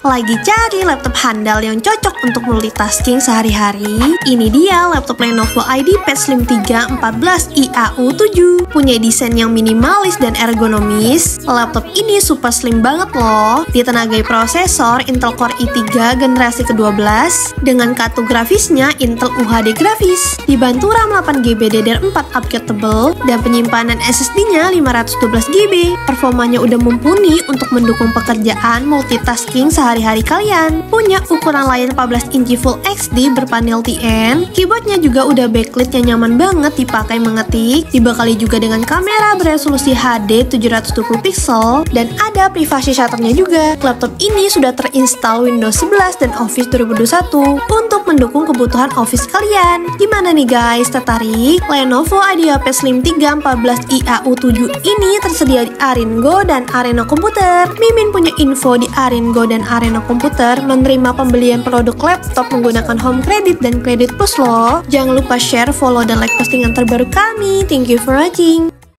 Lagi cari laptop handal yang cocok untuk multitasking sehari-hari? Ini dia laptop Lenovo IdeaPad Slim 3 14 IAU7. Punya desain yang minimalis dan ergonomis, laptop ini super slim banget loh. Ditenagai prosesor Intel Core i3 generasi ke-12 dengan kartu grafisnya Intel UHD grafis. Dibantu RAM 8GB DDR4 upgradable dan penyimpanan SSD-nya 512GB. Performanya udah mumpuni untuk mendukung pekerjaan multitasking sehari sehari-hari kalian. Punya ukuran layar 14 inci Full XD berpanel TN, keyboardnya juga udah backlit yang nyaman banget dipakai mengetik, dibekali juga dengan kamera beresolusi HD 720 pixel, dan ada privasi shutternya juga. Laptop ini sudah terinstall Windows 11 dan Office 2021 untuk mendukung kebutuhan Office kalian. Gimana nih guys, tertarik? Lenovo IdeaPad Slim 3 14 IAU7 ini tersedia di Aringo dan Arena Komputer. Mimin punya info di Aringo dan Arena Arena Komputer menerima pembelian produk laptop menggunakan home credit dan kredit plus loh. Jangan lupa share, follow, dan like postingan terbaru kami. Thank you for watching.